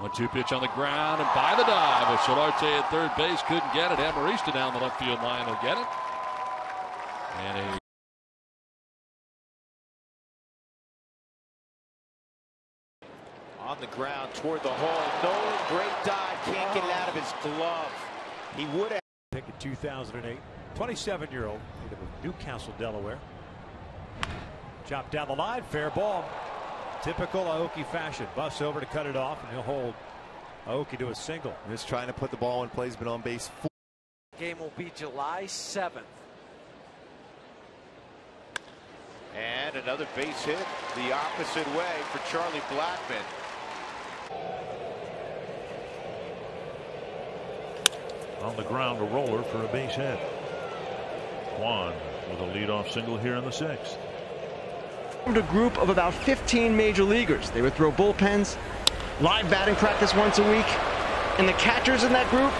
One two pitch on the ground and by the dive. Solarte at third base couldn't get it. Amarista down the left field line will get it. And a on the ground toward the hole. Nolan, great dive, can't get it out of his glove. He would have. Pick in 2008. 27 year old, native of Newcastle, Delaware. Chopped down the line, fair ball. Typical Aoki fashion. Busts over to cut it off, and he'll hold Aoki to a single. Just trying to put the ball in play. He's been on base. Four. Game will be July 7th. And another base hit the opposite way for Charlie Blackmon. On the ground, a roller for a base hit. Juan with a leadoff single here in the sixth. A group of about 15 major leaguers. They would throw bullpens, live batting practice once a week, and the catchers in that group,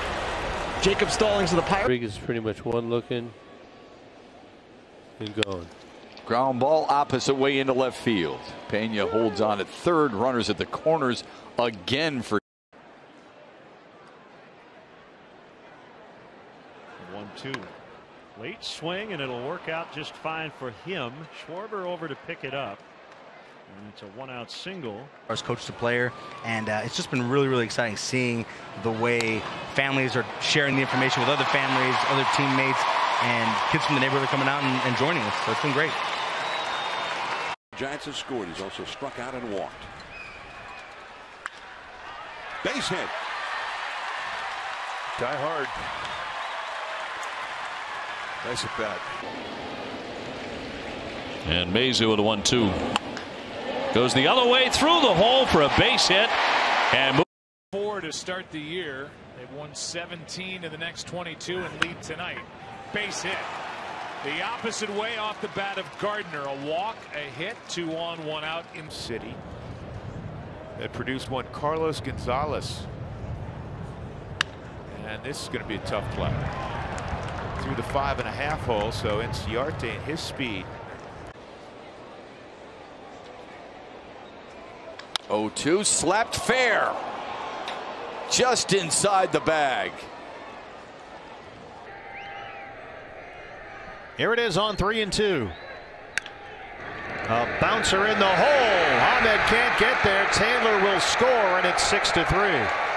Jacob Stallings of the Pirates. Rodriguez pretty much one looking and going. Ground ball opposite way into left field. Pena holds on at third. Runners at the corners again for. One two. Late swing, and it'll work out just fine for him. Schwarber over to pick it up. And it's a one out single. As coach to player, and uh, it's just been really, really exciting seeing the way families are sharing the information with other families, other teammates, and kids from the neighborhood are coming out and, and joining us. So it's been great. Giants have scored. He's also struck out and walked. Base hit. Die hard. Nice at bat. And Mazu with a one two. Goes the other way through the hole for a base hit. And four to start the year. They've won 17 in the next 22 and lead tonight. Base hit. The opposite way off the bat of Gardner. A walk, a hit, two on, one out in City. That produced one Carlos Gonzalez. And this is going to be a tough play. Through the five and a half hole, so Inciarte and his speed. 0-2 slapped fair. Just inside the bag. Here it is on three and two. A bouncer in the hole. Ahmed can't get there. Taylor will score, and it's six to three.